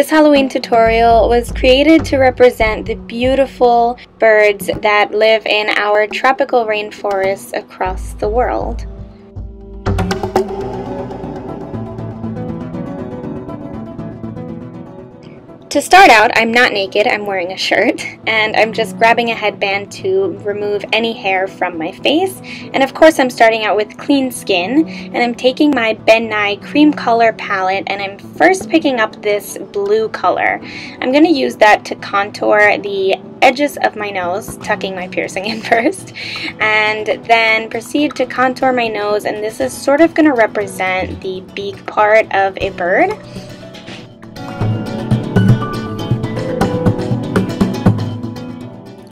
This Halloween tutorial was created to represent the beautiful birds that live in our tropical rainforests across the world. To start out, I'm not naked, I'm wearing a shirt, and I'm just grabbing a headband to remove any hair from my face. And of course, I'm starting out with clean skin, and I'm taking my Ben Nye cream color palette, and I'm first picking up this blue color. I'm going to use that to contour the edges of my nose, tucking my piercing in first, and then proceed to contour my nose, and this is sort of going to represent the beak part of a bird.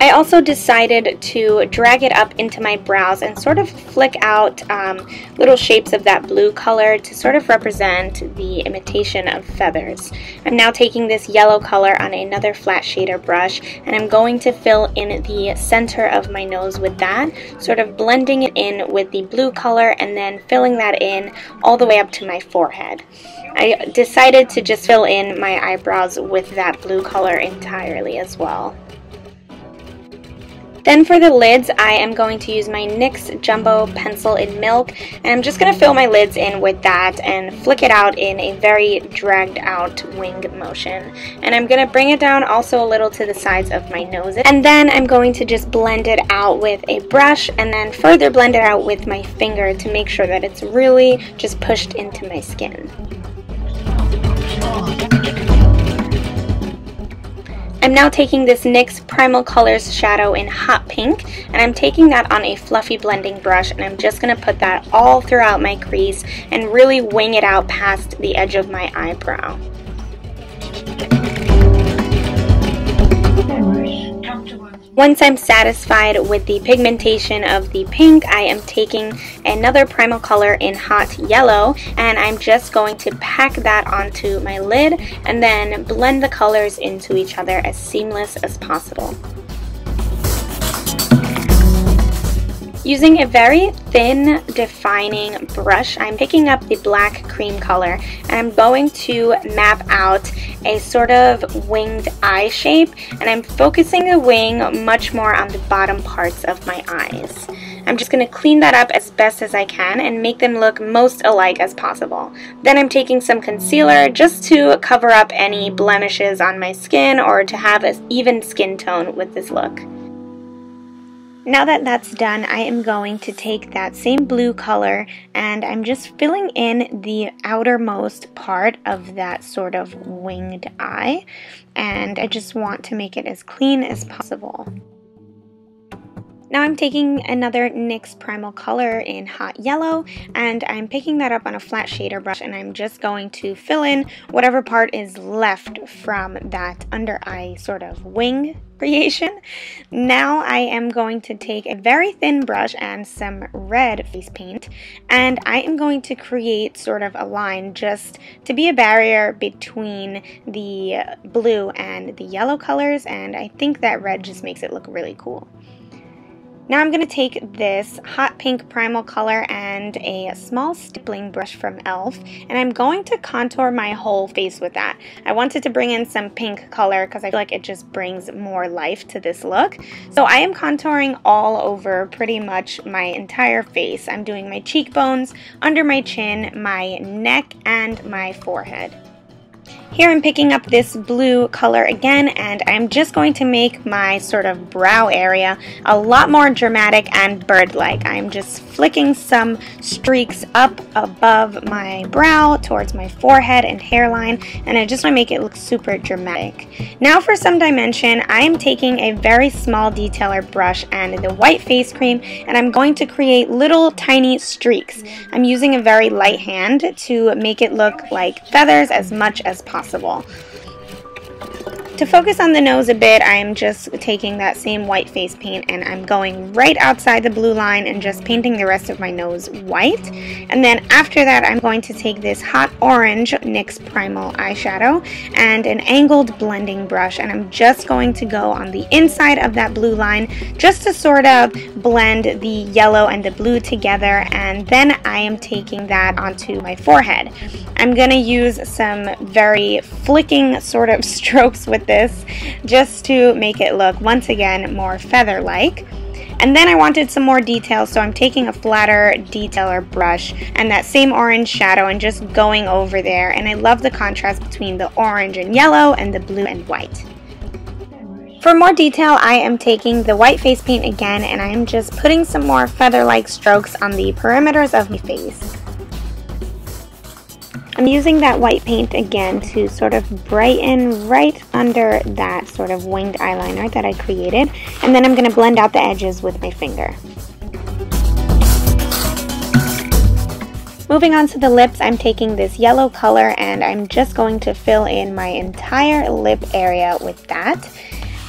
I also decided to drag it up into my brows and sort of flick out um, little shapes of that blue color to sort of represent the imitation of feathers. I'm now taking this yellow color on another flat shader brush and I'm going to fill in the center of my nose with that, sort of blending it in with the blue color and then filling that in all the way up to my forehead. I decided to just fill in my eyebrows with that blue color entirely as well. Then for the lids, I am going to use my NYX Jumbo Pencil in Milk, and I'm just going to fill my lids in with that and flick it out in a very dragged out wing motion. And I'm going to bring it down also a little to the sides of my nose. And then I'm going to just blend it out with a brush and then further blend it out with my finger to make sure that it's really just pushed into my skin. I'm now taking this NYX Primal Colors shadow in Hot Pink, and I'm taking that on a fluffy blending brush, and I'm just going to put that all throughout my crease and really wing it out past the edge of my eyebrow. Once I'm satisfied with the pigmentation of the pink, I am taking another primal color in hot yellow and I'm just going to pack that onto my lid and then blend the colors into each other as seamless as possible. Using a very thin defining brush, I'm picking up the black cream color and I'm going to map out a sort of winged eye shape and I'm focusing the wing much more on the bottom parts of my eyes. I'm just going to clean that up as best as I can and make them look most alike as possible. Then I'm taking some concealer just to cover up any blemishes on my skin or to have an even skin tone with this look. Now that that's done, I am going to take that same blue color and I'm just filling in the outermost part of that sort of winged eye. And I just want to make it as clean as possible. Now I'm taking another NYX Primal Color in Hot Yellow and I'm picking that up on a flat shader brush and I'm just going to fill in whatever part is left from that under eye sort of wing creation. Now I am going to take a very thin brush and some red face paint and I am going to create sort of a line just to be a barrier between the blue and the yellow colors and I think that red just makes it look really cool. Now I'm going to take this hot pink primal color and a small stippling brush from e.l.f. and I'm going to contour my whole face with that. I wanted to bring in some pink color because I feel like it just brings more life to this look. So I am contouring all over pretty much my entire face. I'm doing my cheekbones, under my chin, my neck, and my forehead. Here I'm picking up this blue color again and I'm just going to make my sort of brow area a lot more dramatic and bird-like. I'm just flicking some streaks up above my brow towards my forehead and hairline and I just want to make it look super dramatic. Now for some dimension, I am taking a very small detailer brush and the white face cream and I'm going to create little tiny streaks. I'm using a very light hand to make it look like feathers as much as possible possible. To focus on the nose a bit, I'm just taking that same white face paint and I'm going right outside the blue line and just painting the rest of my nose white. And then after that, I'm going to take this hot orange NYX Primal eyeshadow and an angled blending brush and I'm just going to go on the inside of that blue line just to sort of blend the yellow and the blue together and then I am taking that onto my forehead. I'm going to use some very flicking sort of strokes with this just to make it look once again more feather-like. And then I wanted some more detail, so I'm taking a flatter detailer brush and that same orange shadow and just going over there. And I love the contrast between the orange and yellow and the blue and white. For more detail, I am taking the white face paint again and I am just putting some more feather-like strokes on the perimeters of my face. I'm using that white paint again to sort of brighten right under that sort of winged eyeliner that I created. And then I'm going to blend out the edges with my finger. Moving on to the lips, I'm taking this yellow color and I'm just going to fill in my entire lip area with that.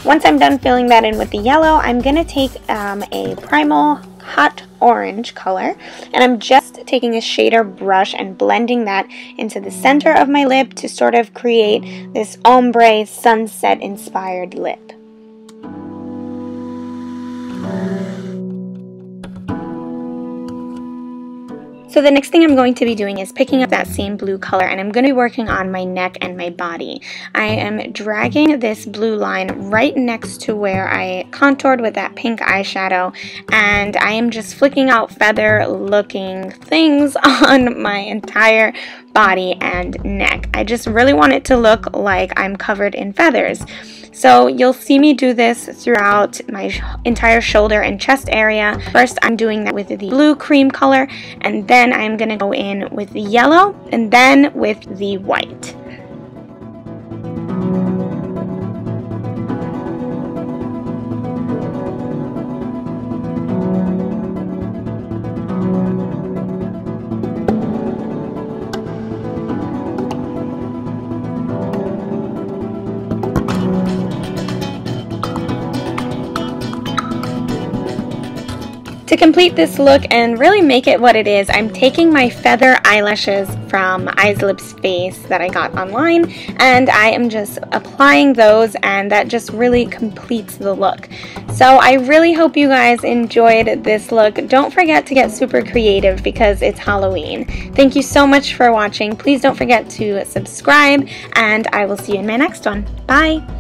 Once I'm done filling that in with the yellow, I'm going to take um, a Primal hot orange color and I'm just taking a shader brush and blending that into the center of my lip to sort of create this ombre sunset inspired lip. So the next thing I'm going to be doing is picking up that same blue color and I'm going to be working on my neck and my body. I am dragging this blue line right next to where I contoured with that pink eyeshadow and I am just flicking out feather looking things on my entire body and neck. I just really want it to look like I'm covered in feathers. So you'll see me do this throughout my entire shoulder and chest area. First, I'm doing that with the blue cream color, and then I'm going to go in with the yellow, and then with the white. Complete this look and really make it what it is, I'm taking my feather eyelashes from Eyes Lips Face that I got online and I am just applying those and that just really completes the look. So I really hope you guys enjoyed this look. Don't forget to get super creative because it's Halloween. Thank you so much for watching. Please don't forget to subscribe and I will see you in my next one. Bye!